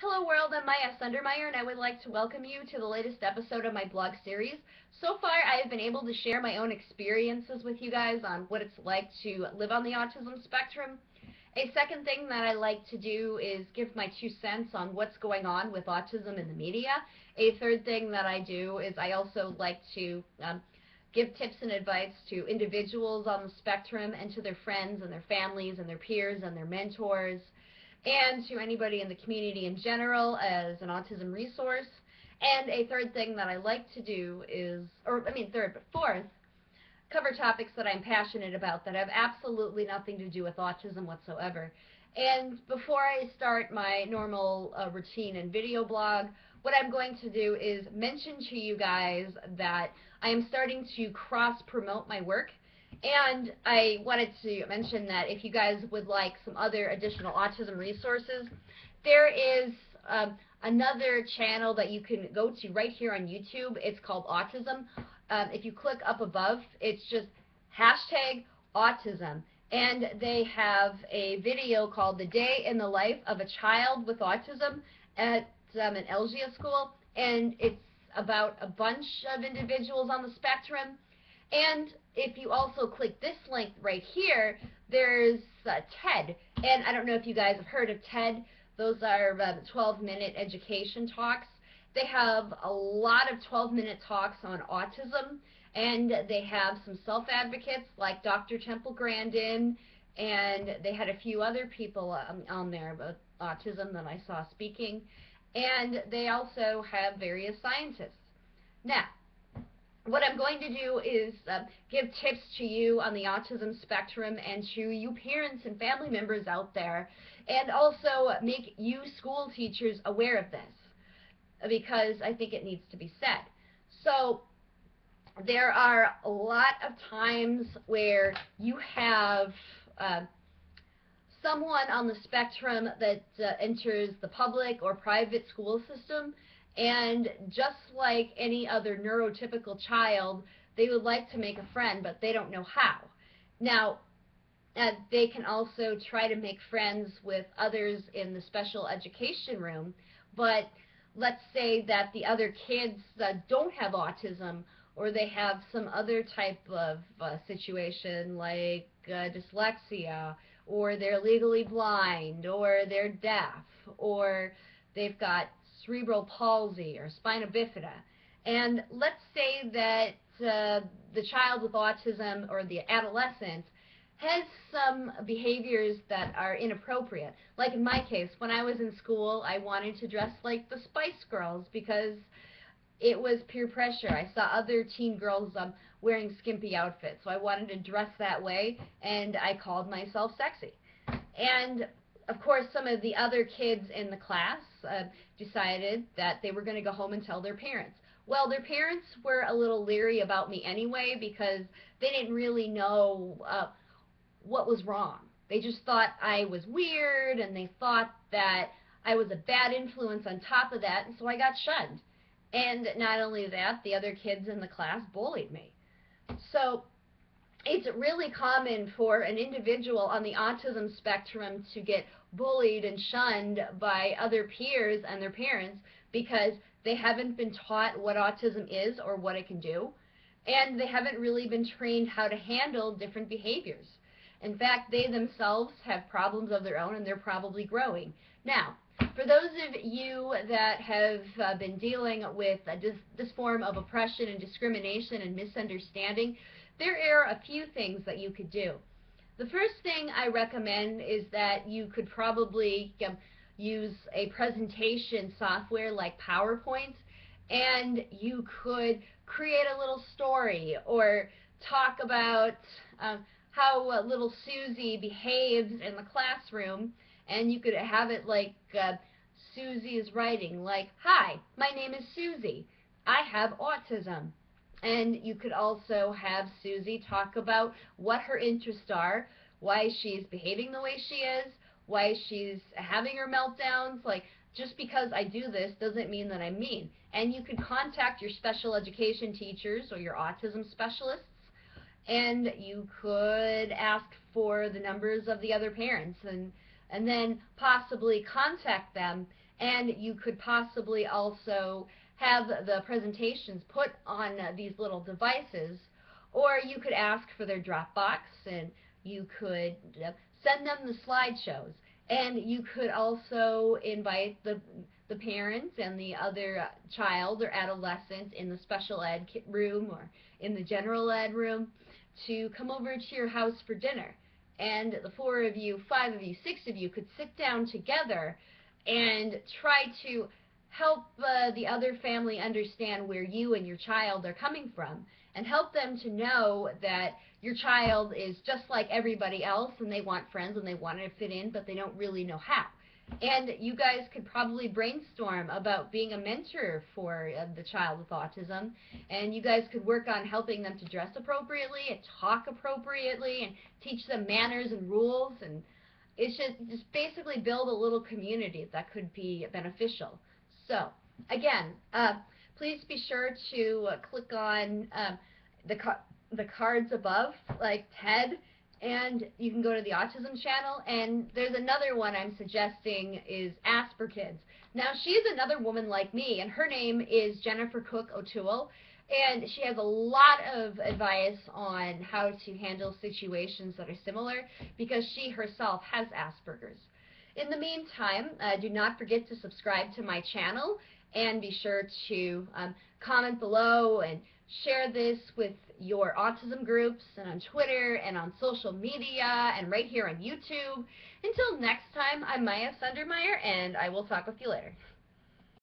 Hello world, I'm Miyah Sundermeyer and I would like to welcome you to the latest episode of my blog series. So far I have been able to share my own experiences with you guys on what it's like to live on the autism spectrum. A second thing that I like to do is give my two cents on what's going on with autism in the media. A third thing that I do is I also like to um, give tips and advice to individuals on the spectrum and to their friends and their families and their peers and their mentors and to anybody in the community in general as an autism resource. And a third thing that I like to do is, or I mean third, but fourth, cover topics that I'm passionate about that have absolutely nothing to do with autism whatsoever. And before I start my normal uh, routine and video blog, what I'm going to do is mention to you guys that I am starting to cross promote my work and I wanted to mention that if you guys would like some other additional autism resources, there is um, another channel that you can go to right here on YouTube. It's called Autism. Um, if you click up above, it's just hashtag autism. And they have a video called The Day in the Life of a Child with Autism at um, an Elgia school. And it's about a bunch of individuals on the spectrum. And if you also click this link right here, there's uh, TED. And I don't know if you guys have heard of TED. Those are 12-minute um, education talks. They have a lot of 12-minute talks on autism, and they have some self-advocates like Dr. Temple Grandin, and they had a few other people um, on there about autism that I saw speaking. And they also have various scientists. Now, what I'm going to do is uh, give tips to you on the autism spectrum and to you parents and family members out there, and also make you school teachers aware of this because I think it needs to be said. So there are a lot of times where you have uh, someone on the spectrum that uh, enters the public or private school system and just like any other neurotypical child, they would like to make a friend, but they don't know how. Now, uh, they can also try to make friends with others in the special education room, but let's say that the other kids uh, don't have autism or they have some other type of uh, situation like uh, dyslexia or they're legally blind or they're deaf or they've got cerebral palsy or spina bifida. And let's say that uh, the child with autism or the adolescent has some behaviors that are inappropriate. Like in my case, when I was in school, I wanted to dress like the Spice Girls because it was peer pressure. I saw other teen girls um, wearing skimpy outfits, so I wanted to dress that way, and I called myself sexy. And of course, some of the other kids in the class uh, decided that they were going to go home and tell their parents. Well, their parents were a little leery about me anyway because they didn't really know uh, what was wrong. They just thought I was weird and they thought that I was a bad influence on top of that, and so I got shunned. And not only that, the other kids in the class bullied me. So it's really common for an individual on the autism spectrum to get bullied and shunned by other peers and their parents because they haven't been taught what autism is or what it can do, and they haven't really been trained how to handle different behaviors. In fact, they themselves have problems of their own and they're probably growing. Now, for those of you that have uh, been dealing with uh, this, this form of oppression and discrimination and misunderstanding, there are a few things that you could do. The first thing I recommend is that you could probably um, use a presentation software like PowerPoint and you could create a little story or talk about um, how uh, little Susie behaves in the classroom and you could have it like uh, Susie is writing like, Hi, my name is Susie. I have autism. And you could also have Susie talk about what her interests are, why she's behaving the way she is, why she's having her meltdowns. Like, just because I do this doesn't mean that I'm mean. And you could contact your special education teachers or your autism specialists, and you could ask for the numbers of the other parents and and then possibly contact them and you could possibly also have the presentations put on uh, these little devices or you could ask for their Dropbox and you could uh, send them the slideshows and you could also invite the the parents and the other child or adolescent in the special ed room or in the general ed room to come over to your house for dinner. And the four of you, five of you, six of you could sit down together and try to help uh, the other family understand where you and your child are coming from and help them to know that your child is just like everybody else and they want friends and they want to fit in but they don't really know how. And you guys could probably brainstorm about being a mentor for uh, the child with autism. And you guys could work on helping them to dress appropriately and talk appropriately and teach them manners and rules. And it should just basically build a little community that could be beneficial. So, again, uh, please be sure to uh, click on um, the, the cards above, like TED and you can go to the autism channel and there's another one I'm suggesting is Asperkids. Now she's another woman like me and her name is Jennifer Cook O'Toole and she has a lot of advice on how to handle situations that are similar because she herself has Asperger's. In the meantime, uh, do not forget to subscribe to my channel and be sure to um, comment below and share this with your autism groups and on Twitter and on social media and right here on YouTube. Until next time, I'm Miyah Sundermeyer, and I will talk with you later.